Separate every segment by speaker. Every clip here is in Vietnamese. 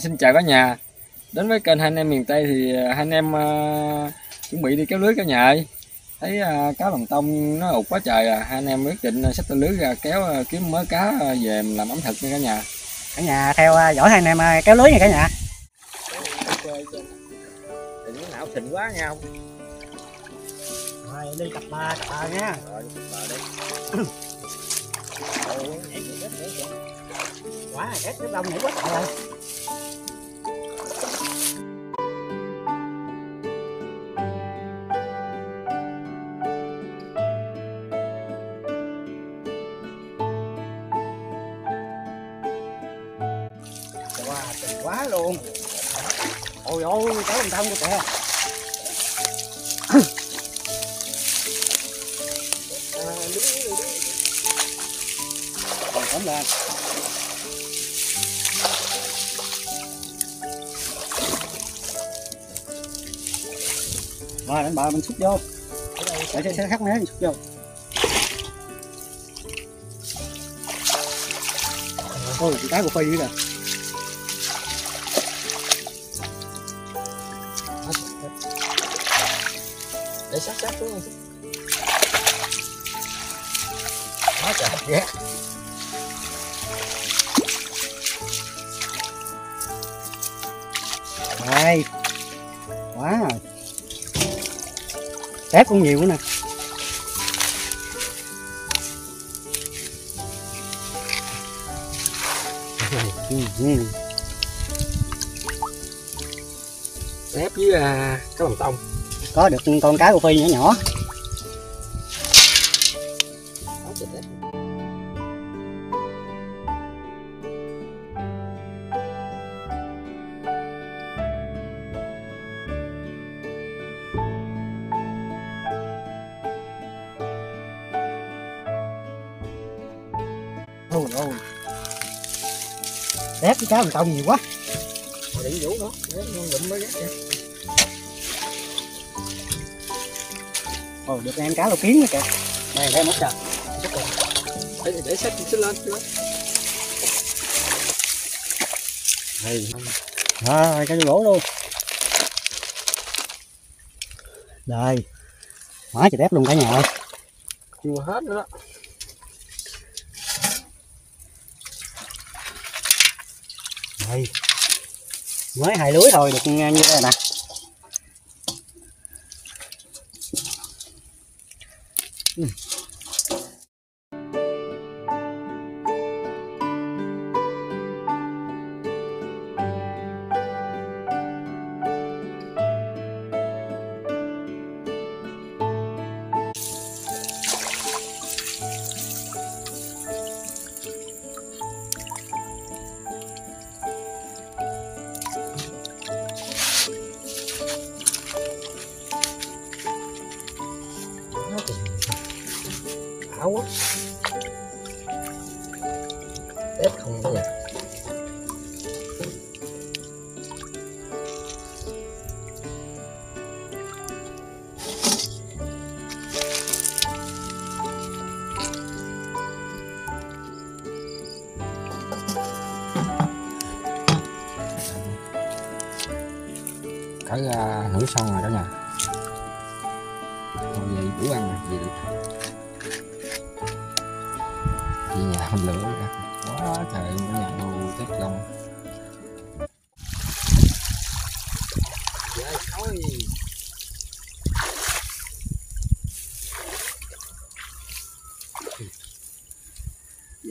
Speaker 1: À, xin chào cả nhà. Đến với kênh hai anh em miền Tây thì à, hai anh em à, chuẩn bị đi kéo lưới cả nhà ơi. Thấy à, cá bằng tông nó ụt quá trời à, hai anh em quyết định xách tay lưới ra kéo à, kiếm mớ cá về làm ẩm thực nha cả nhà.
Speaker 2: cả nhà theo à, dõi hai anh em à, kéo lưới nha cả nhà
Speaker 1: Đừng não thịnh quá nha không?
Speaker 2: rồi đi cặp ba cặp ba nha
Speaker 1: Rồi, vào đây.
Speaker 2: quá kết nước đông nhảy quá trời rồi quá luôn. Ôi ôi cái đồng thông của kìa còn tóm lên rồi đánh bờ mình xúc vô. Để sẽ khắc mé mình xúc vô. Ôi cái của phi nữa kìa trời ghét đây quá rồi tép cũng nhiều nữa nè Ừ, ừ.
Speaker 1: Ép với à, cá bằng tông.
Speaker 2: có được con cá của phi nhỏ nhỏ cá bằng tông nhiều quá
Speaker 1: Để vũ nữa. Con lụm mới ghét nha.
Speaker 2: ồ được em cá lô kiến nữa kìa đây đây mất trời
Speaker 1: Để, để xách xích lên. lên. Hay.
Speaker 2: rồi cái gỗ luôn đây quá trời tép luôn cả nhà ơi
Speaker 1: Chưa hết nữa đó.
Speaker 2: Đây mới hai lưới thôi được như thế này nè Ừ.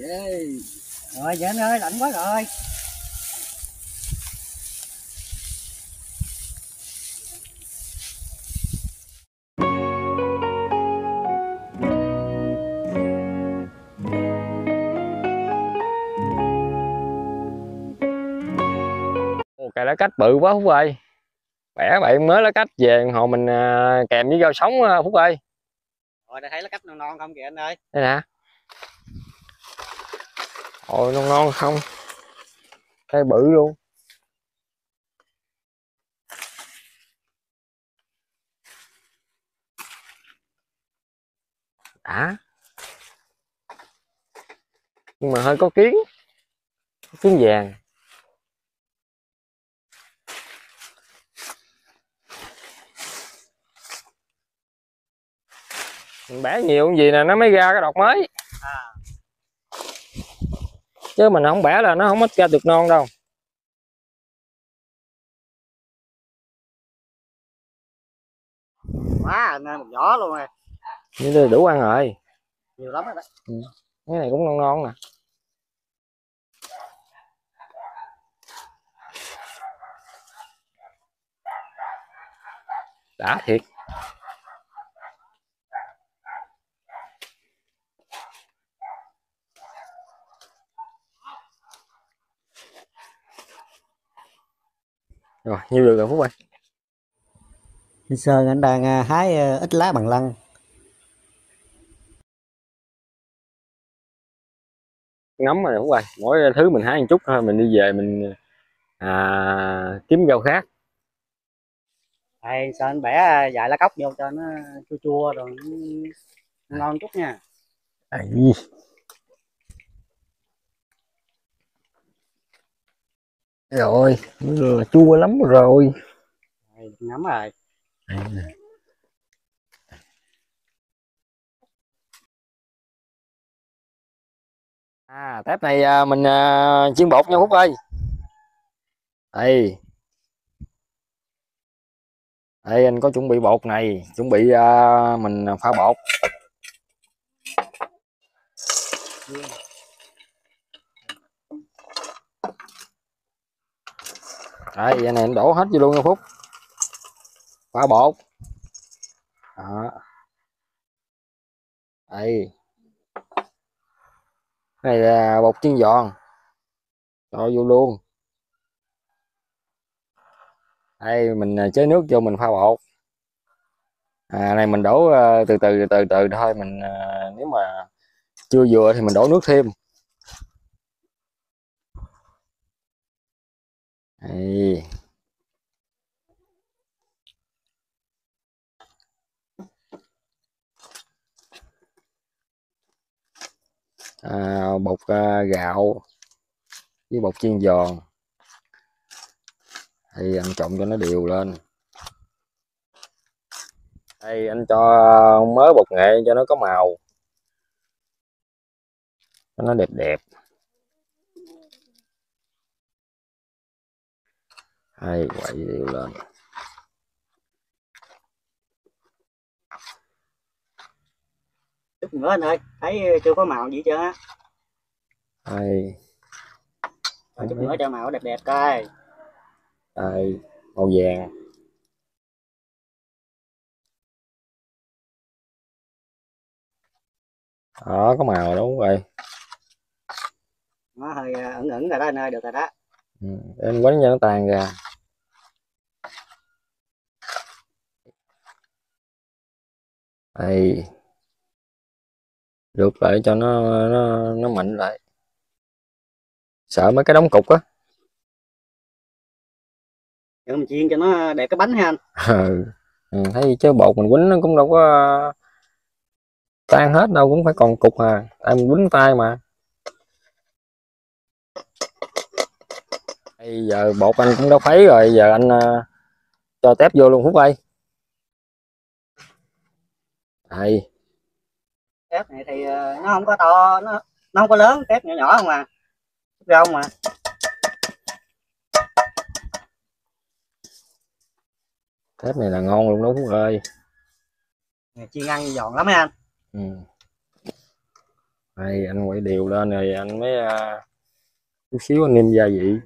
Speaker 1: rồi
Speaker 2: vậy anh ơi lạnh quá rồi.
Speaker 1: Ồ, cài lá cách bự quá Phúc ơi. Khỏe vậy mới lá cách về hồ mình à, kèm với rau sống à, Phúc ơi.
Speaker 2: Rồi đã thấy lá cách non non không kìa anh ơi.
Speaker 1: Đây nè Ôi, nó ngon không? Cây bự luôn. Đã. Nhưng mà hơi có kiến. Có Kiến vàng. Bẻ nhiều cái gì nè, nó mới ra cái đọt mới chứ mình không bẻ là nó không mất ra được non đâu.
Speaker 2: Quá anh một giỏ luôn rồi.
Speaker 1: Như đủ ăn rồi.
Speaker 2: Nhiều lắm rồi đó.
Speaker 1: Cái này cũng non non nè. Đã thiệt rồi nhiêu được rồi phúc ơi
Speaker 2: Anh Sơn anh đang à, hái à, ít lá bằng lăng.
Speaker 1: Ngắm rồi phúc ơi mỗi thứ mình hái một chút thôi mình đi về mình à, kiếm rau khác.
Speaker 2: Đây, Sơn anh bẻ vài lá cốc vô cho nó chua chua rồi ngon chút nha.
Speaker 1: Ấy. Rồi là chua lắm rồi.
Speaker 2: Ngắm rồi.
Speaker 1: À tép này à, mình à, chiên bột nha phúc ơi. Đây. Đây anh có chuẩn bị bột này. Chuẩn bị à, mình pha bột đây vậy này anh đổ hết vô luôn nha phúc. Pha bột. Đó. Đây. Này là bột chiên giòn. Cho vô luôn. Đây, mình à, chế nước vô, mình pha bột. À này mình đổ à, từ từ từ từ thôi. Mình à, nếu mà chưa vừa thì mình đổ nước thêm. Đây. à, bột à, gạo với bột chiên giòn. Thì anh trộn cho nó đều lên. Đây anh cho mớ bột nghệ cho nó có màu. Cho nó đẹp đẹp. Hay quậy đều lên.
Speaker 2: Chút nữa anh ơi thấy chưa có màu gì chưa? Á Rồi chút nữa cho màu đẹp đẹp coi.
Speaker 1: Đây màu vàng. Đó có màu đúng rồi
Speaker 2: nó hơi ẩn ẩn rồi đó anh ơi được rồi đó.
Speaker 1: Ừ. anh quánh cho nó tan ra đây. Được lại cho nó nó nó mạnh lại. Sợ mấy cái đống cục á.
Speaker 2: Để mình chiên cho nó đẹp cái bánh ha anh.
Speaker 1: Ừ. ừ, thấy chứ bột mình quýnh nó cũng đâu có tan hết đâu cũng phải còn cục à. Tại mình quýnh tay mà. Bây giờ bột anh cũng đã khuấy rồi giờ anh uh, cho tép vô luôn phút ơi đây
Speaker 2: tép này thì à, nó không có to nó nó không có lớn tép nhỏ nhỏ không mà rau mà.
Speaker 1: Tép này là ngon luôn đó phúc ơi.
Speaker 2: Chiên ăn giòn lắm anh.
Speaker 1: Ừ. đây anh quay đều lên rồi anh mới uh, chút xíu anh nêm gia vị.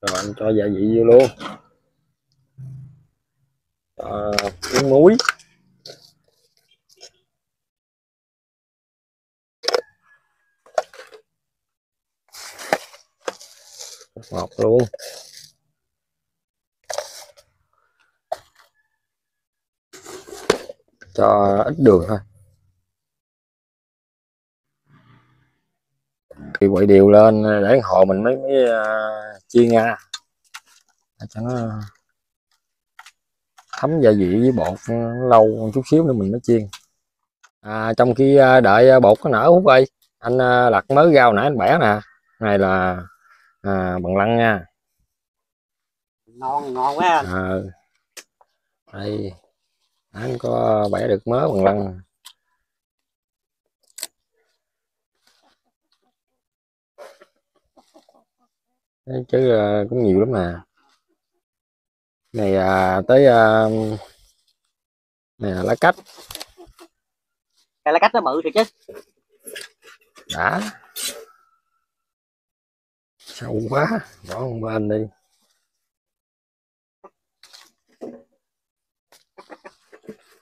Speaker 1: Rồi anh cho gia vị vô luôn Ờ, uh, muối ngọt luôn. Cho ít đường thôi. Thì quậy đều lên để hồ mình mới mới à, uh, chiên nha cho nó thấm gia vị với bột lâu một chút xíu nữa mình mới chiên. À, trong khi đợi bột nó nở hút ơi anh lặt mớ rau nãy anh bẻ nè này là à, bằng lăng nha.
Speaker 2: Ngon ngon quá anh.
Speaker 1: À, đây anh có bẻ được mớ bằng lăng. Chứ cũng nhiều lắm nè này uh, tới uh, này là lá cách
Speaker 2: cái lá cách nó bự thì chứ.
Speaker 1: Đã. Sâu quá. Bỏ một bên đi.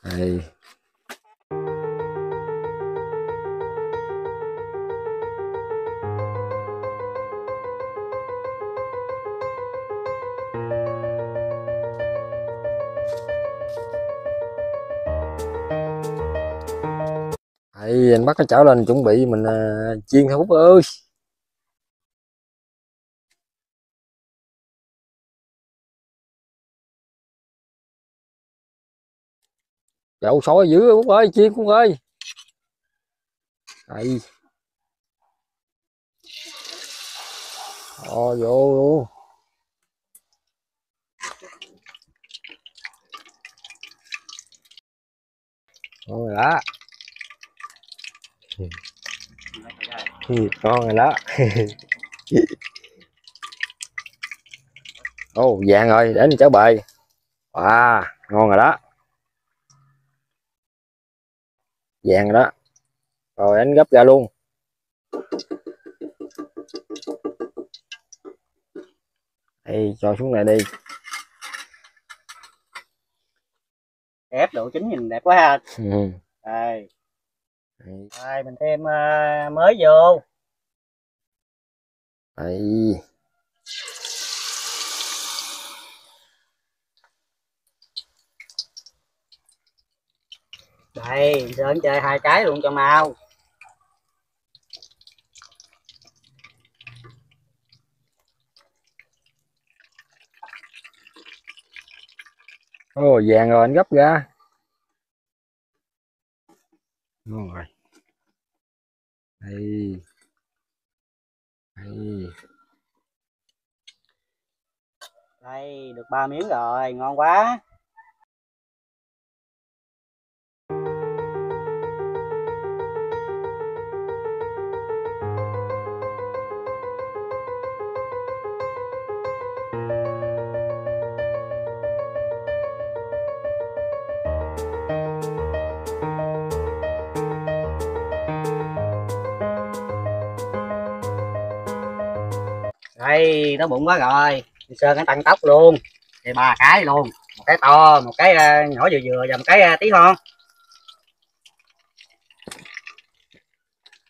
Speaker 1: Đây Đây, anh bắt cái chảo lên chuẩn bị mình uh, chiên thôi Phúc ơi. Dậu sỏi dữ Phúc ơi chiên Phúc ơi. Đây Ồ, vô luôn. Rồi đó ngon rồi đó. Ô oh, vàng rồi đến cháo bề à ngon rồi đó. Vàng rồi đó. Rồi anh gấp ra luôn. Đây cho xuống này đi.
Speaker 2: Ép độ chín nhìn đẹp quá ha.
Speaker 1: Ừ.
Speaker 2: đây rồi mình thêm uh, mới vô.
Speaker 1: Đây
Speaker 2: đây sơn chơi hai cái luôn cho mau.
Speaker 1: Ồ vàng rồi anh gấp ra ngon rồi. Đây đây
Speaker 2: đây được ba miếng rồi ngon quá. Đây nó bụng quá rồi. Sơn cái tăng tóc luôn. Thì ba cái luôn. Một cái to một cái uh, nhỏ vừa vừa và một cái uh, tí hon.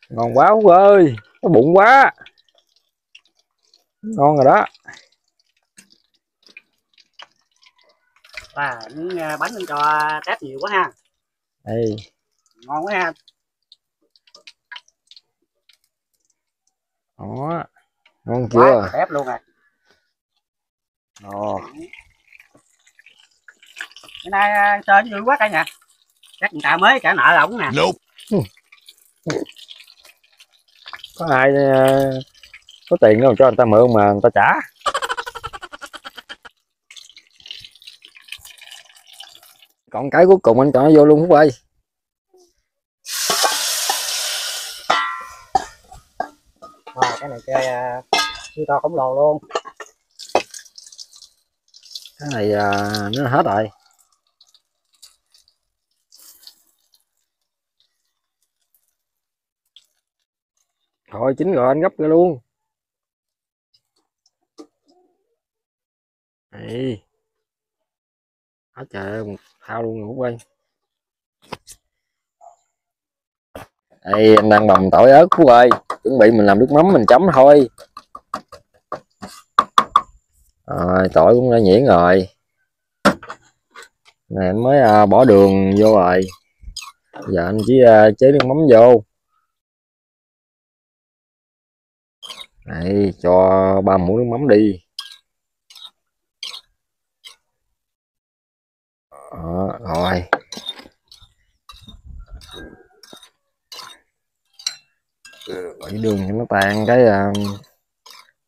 Speaker 1: Ngon quá Phúc ơi. Nó bụng quá. Ngon rồi đó.
Speaker 2: À, miếng uh, bánh cho tép nhiều quá ha.
Speaker 1: Đây
Speaker 2: ngon quá ha.
Speaker 1: Đó ngon chưa?
Speaker 2: đẹp luôn rồi
Speaker 1: Ồ.
Speaker 2: cái nay sơn vui quá cả nhà. Chắc người ta mới trả nợ ổng nè.
Speaker 1: Nope. có ai uh, có tiền đâu cho người ta mượn mà người ta trả. Còn cái cuối cùng anh cho nó vô luôn Phúc ơi
Speaker 2: cái này chơi à, uh, siêu to khổng lồ luôn.
Speaker 1: Cái này à, nó hết rồi. Thôi chín rồi anh gấp ra luôn. Này hết trời một thao luôn ngủ quên đây em đang bầm tỏi ớt phú ơi chuẩn bị mình làm nước mắm mình chấm thôi. Rồi tỏi cũng đã nhuyễn rồi. Này anh mới à, bỏ đường vô rồi. Giờ anh chỉ à, chế nước mắm vô. Này cho ba muỗng nước mắm đi. Đó, rồi. Bỏ đường cho nó tan cái uh,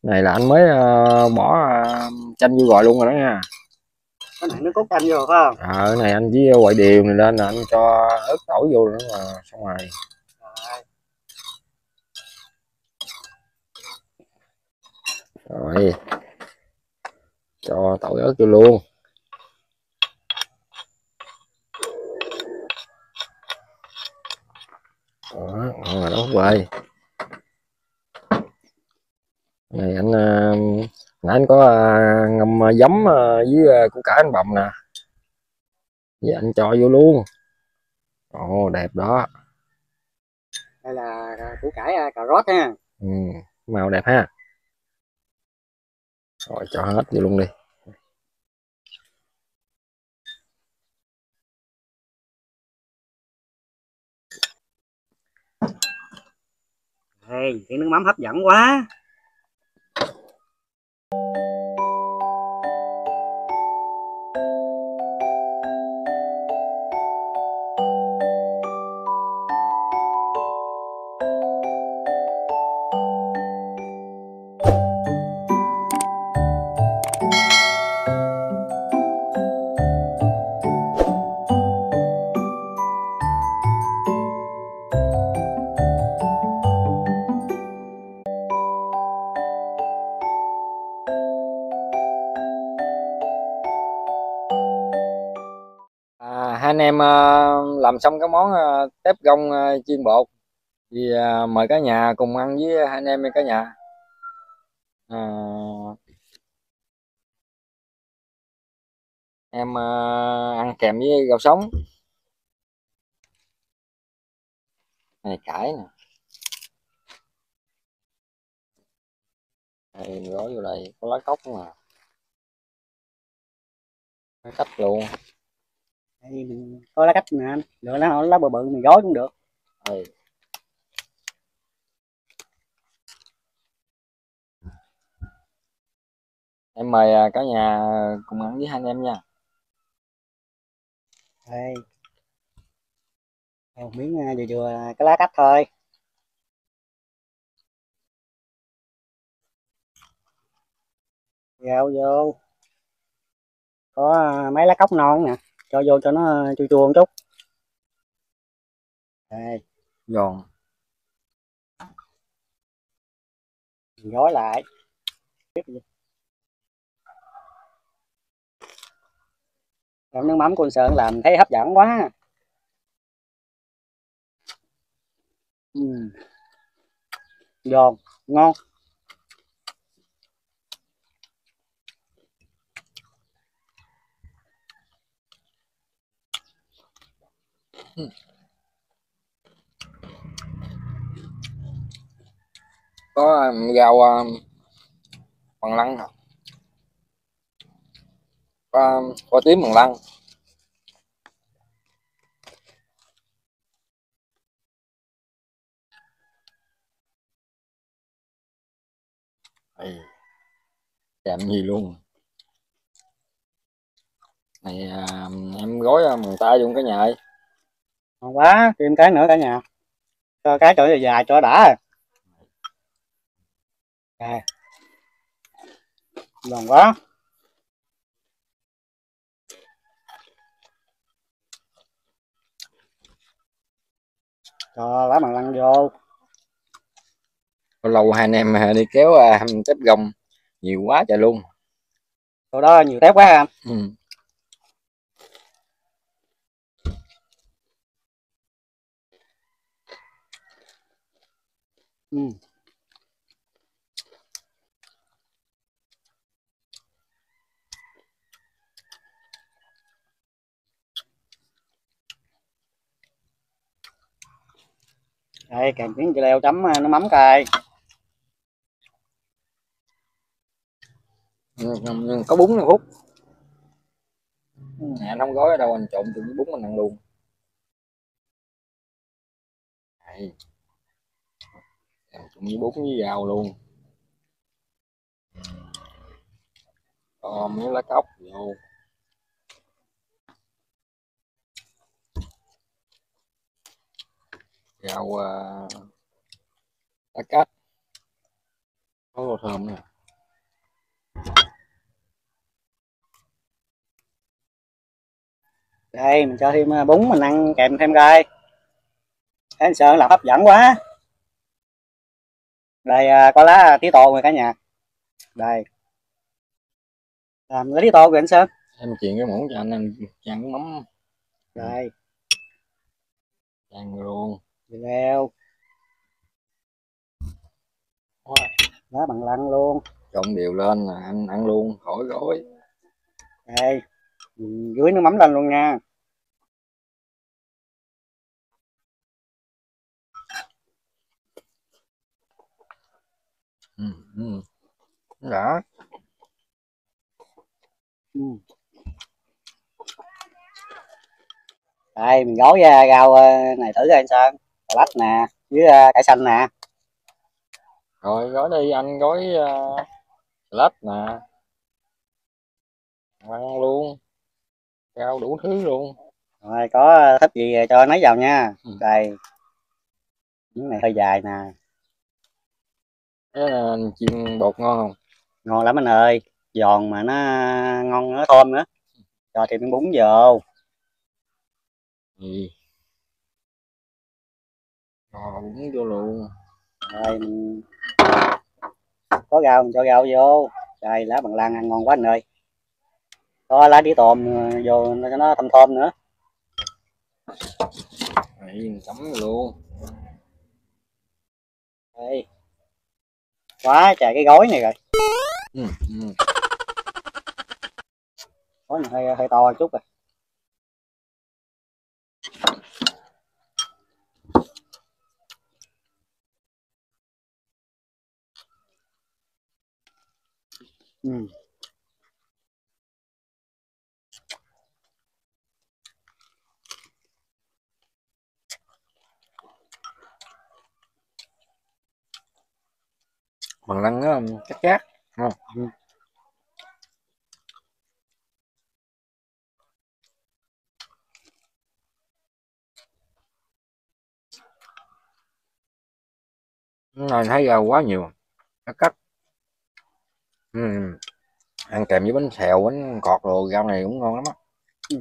Speaker 1: này là anh mới uh, bỏ uh, chanh vô gọi luôn rồi đó nha.
Speaker 2: Cái này nước cốt canh vô phải không?
Speaker 1: Ờ cái này anh với quậy điều này lên là anh cho ớt tỏi vô nữa mà xong rồi.
Speaker 2: Rồi.
Speaker 1: cho tỏi ớt vô luôn. Đó ngon rồi đó ơi này anh ờ, nãy anh có ờ, ngâm giấm ờ, với ờ, củ cải anh bầm nè. Vậy anh cho vô luôn. Ồ đẹp đó.
Speaker 2: Đây là củ cải cà rốt ha.
Speaker 1: Ừ, màu đẹp ha. Rồi cho hết vô luôn đi.
Speaker 2: Ê, cái nước mắm hấp dẫn quá
Speaker 1: làm xong cái món ờ, tép gông ờ, chiên bột thì ờ, mời cả nhà cùng ăn với anh em cả nhà. À, em ăn kèm với rau sống. Này cải nè. Này gói vô đây có lá cốc mà lá cách luôn.
Speaker 2: Đây, mình có lá cách nè anh. Lựa lá lá bự bự mình gói cũng được.
Speaker 1: Ừ. em mời à, cả nhà cùng ăn với hai anh em nha.
Speaker 2: Đây một miếng à, vừa vừa cái lá cách thôi. Rau vô. Có à, mấy lá cóc non nè cho vô cho nó chua chua một chút. Đây.
Speaker 1: Giòn.
Speaker 2: Gói lại. Làm nước mắm anh Sơn làm thấy hấp dẫn quá. Ừm. giòn ngon
Speaker 1: có um, rau um, bằng lăng nè có um, có tím bằng lăng. Ây, gì luôn? Này à, em gói à, bằng tay luôn cả nhà ơi
Speaker 2: ngon quá thêm cái nữa cả nhà. Cho cái chỗ dài dài cho đã. Rồi giòn quá. Cho lá bằng lăng vô.
Speaker 1: Lâu lâu hai anh em à, đi kéo à, tép gông. Nhiều quá trời luôn.
Speaker 2: Chỗ đó nhiều tép quá anh
Speaker 1: ừ.
Speaker 2: Ừ. đây kèm miếng leo chấm à, nước mắm cay.
Speaker 1: Ừ, có bún phúc. Nè, anh không gói ở đâu anh? Trộn chung với bún anh ăn luôn. Đây. Ăn chung với bún với rau luôn. Cho miếng lá cóc vô. Rau uh, lá cách có rau thơm nè.
Speaker 2: Đây mình cho thêm à, bún mình ăn kèm thêm coi. Thấy anh sơn làm hấp dẫn quá đây à, có lá tía tô rồi cả nhà. Đây. Làm lá tía tô kìa anh sơn.
Speaker 1: Em chuyện cái muỗng cho anh anh chan nước mắm.
Speaker 2: Đây.
Speaker 1: Chan luôn.
Speaker 2: Leo. Lá bằng lăng luôn.
Speaker 1: Trộn đều lên là anh ăn luôn khỏi gói.
Speaker 2: Đây. Dưới nước mắm lên luôn nha
Speaker 1: ừ, ừ. đã
Speaker 2: Ừ. đây mình gói uh, rau ờ, này thử coi anh sơn cà lách nè với uh, cải xanh nè.
Speaker 1: Rồi gói đi anh gói uh, lách nè. Ăn luôn. Rau đủ thứ luôn.
Speaker 2: Rồi có thích gì cho nấy vào nha.
Speaker 1: Ừ.
Speaker 2: đây. Miếng này hơi dài nè
Speaker 1: cái chiên bột ngon không?
Speaker 2: Ngon lắm anh ơi giòn mà nó ngon nó thơm nữa. Cho thêm miếng bún vô.
Speaker 1: Gì? Rồi bún vô luôn.
Speaker 2: Rồi mình có rau mình cho rau vô. Đây lá bằng lan ăn ngon quá anh ơi. Có lá đĩa tôm vô nó cho nó thơm thơm nữa.
Speaker 1: Đấy, chấm luôn.
Speaker 2: Đây quá trời cái gói này rồi
Speaker 1: ừ, ừ.
Speaker 2: gói này hơi hơi to chút rồi ừ.
Speaker 1: Bằng lăng á chắc chát ha. Cái này thấy rau quá nhiều nó cắt ừ. ăn kèm với bánh xèo bánh cọt rồi rau này cũng ngon lắm á
Speaker 2: Ừ.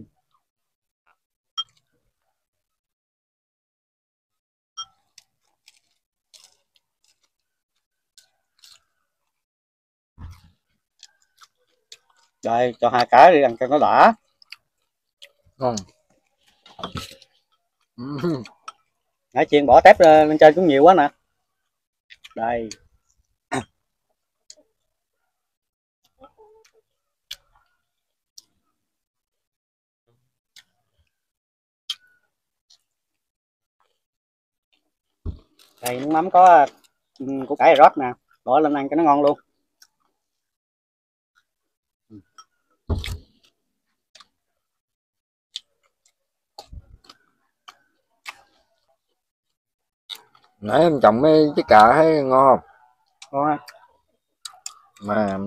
Speaker 2: đây cho hai cái đi ăn cho nó đã.
Speaker 1: Ngon. Ừ.
Speaker 2: nãy chiên bỏ tép lên trên cũng nhiều quá nè. Đây. Đây nước mắm có ừ, củ cải rốt nè. Bỏ lên ăn cho nó ngon luôn
Speaker 1: nãy em trồng mấy trái cà thấy ngon không?
Speaker 2: Ngon ha
Speaker 1: mà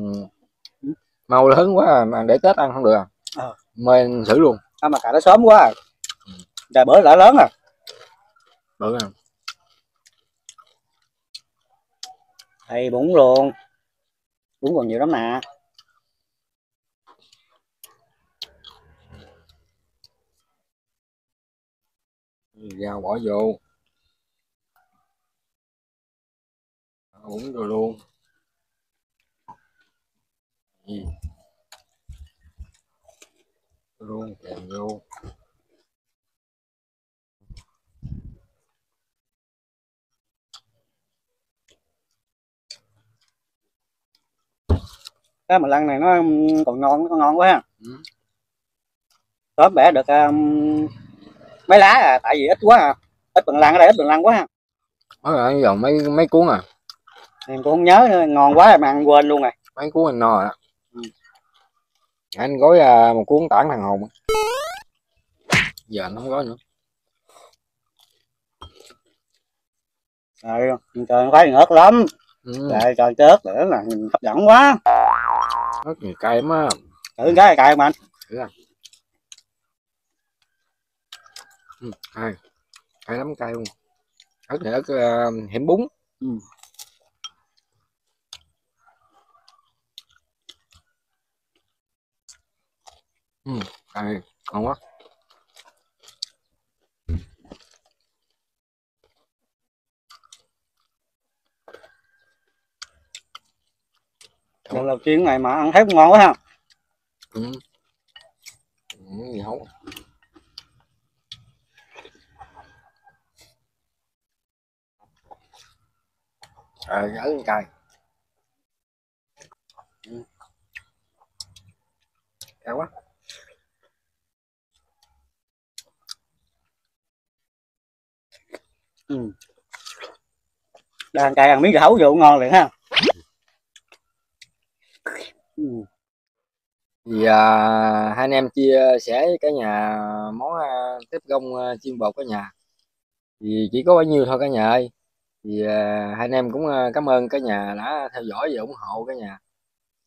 Speaker 1: mau lớn quá à, mà để tết ăn không được à?
Speaker 2: Ờ.
Speaker 1: mời anh xử luôn.
Speaker 2: À, mà cà nó sớm quá à. trời bữa đã lớn à.
Speaker 1: Được à
Speaker 2: đây bún luôn bún còn nhiều lắm nè.
Speaker 1: Rau bỏ vô bún rồi luôn. Gì? luôn kèm vô.
Speaker 2: Cái mà lăng này nó um, còn ngon nó còn ngon quá ha.
Speaker 1: Ừ.
Speaker 2: sớm bẻ được um, mấy lá à? Tại vì ít quá à. Ít bằng lăng ở đây ít bằng lăng quá ha.
Speaker 1: Rồi giờ mấy mấy cuốn à
Speaker 2: em cũng không nhớ nữa ngon quá mà ăn quên luôn rồi.
Speaker 1: Mấy cuốn anh no rồi đó
Speaker 2: Ừ.
Speaker 1: anh gói à, một cuốn tảng thằng hồn giờ anh không gói nữa.
Speaker 2: Rồi trời khoái ngớt lắm.
Speaker 1: Ừ.
Speaker 2: trời trời chết nữa là nhìn hấp dẫn quá.
Speaker 1: Rất nhiều cay á.
Speaker 2: Thử cái cài mà anh?
Speaker 1: Ừ. cay cay lắm cay luôn. Ớt này ớt uh, hiểm bún.
Speaker 2: Ừ.
Speaker 1: ừ cay ngon quá.
Speaker 2: Lần đầu tiên này mà ăn hết ngon quá ha.
Speaker 1: Ừ. Ừ không? À nhớ cay cay ừ. quá.
Speaker 2: Ừ. đang cài ăn miếng gạo vô ngon liền ha.
Speaker 1: Ừ. thì à, hai anh em chia sẻ cả nhà món à, tép gông à, chiên bột cả nhà. Thì chỉ có bấy nhiêu thôi cả nhà ơi. Thì à, hai anh em cũng à, cảm ơn cả nhà đã theo dõi và ủng hộ cả nhà.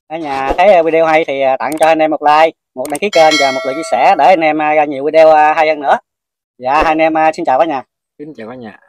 Speaker 2: Cả nhà thấy video hay thì à, tặng cho anh em một like một đăng ký kênh và một lượt chia sẻ để anh em à, ra nhiều video hay hơn nữa. Dạ hai anh em xin chào cả nhà.
Speaker 1: Kính chào cả nhà